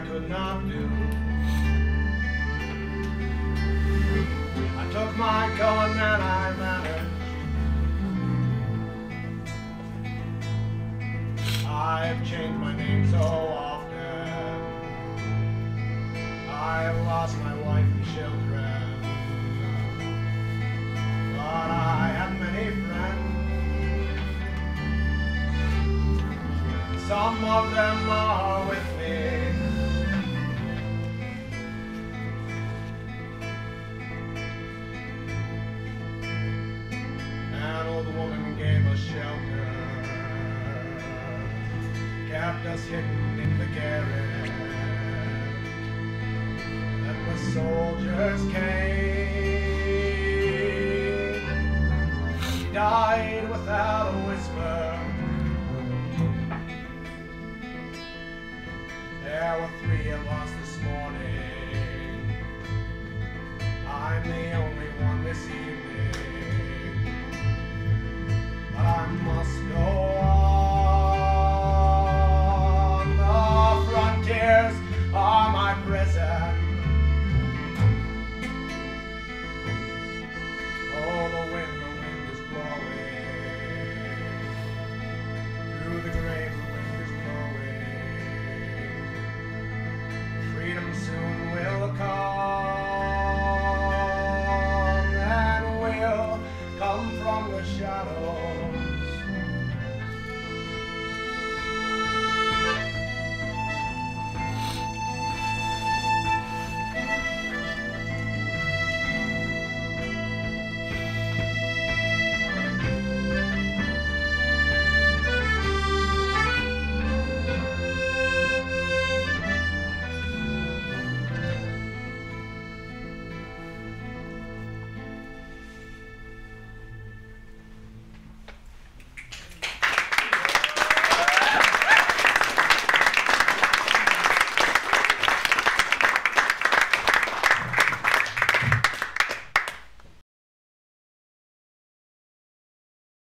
could not do. I took my gun and I managed. I've changed my name so often. I've lost my wife and children. But I have many friends. Some of them are with me. Kept us hidden in the garret. Then the soldiers came. She died without a whisper. There were three of us. are my prison.